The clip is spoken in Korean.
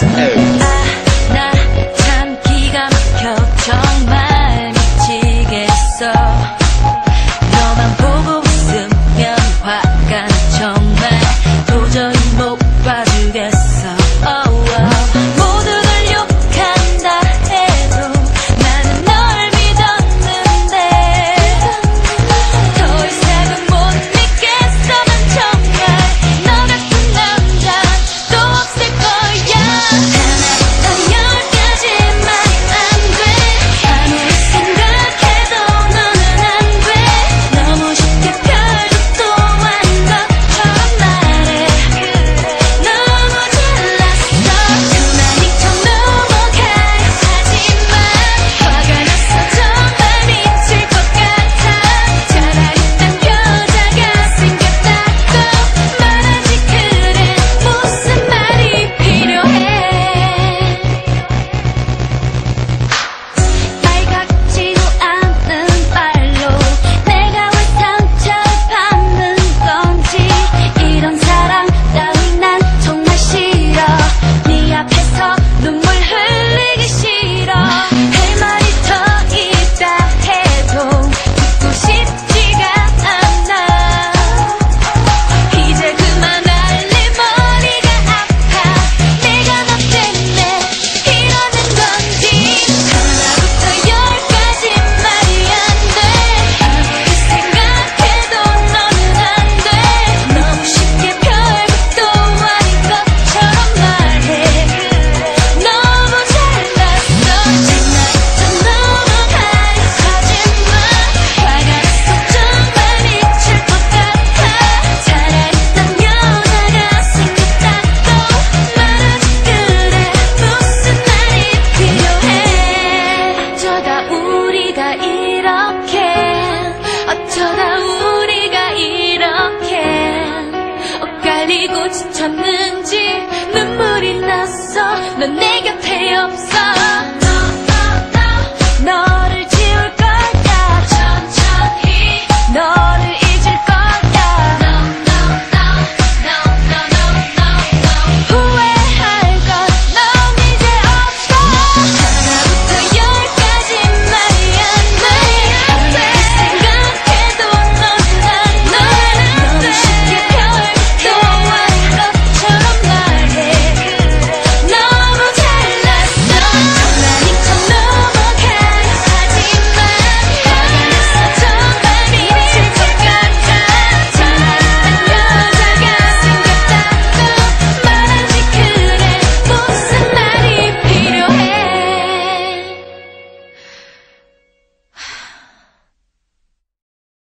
Hey. 찾는지 눈물이 났어. 넌 내 곁에 없어.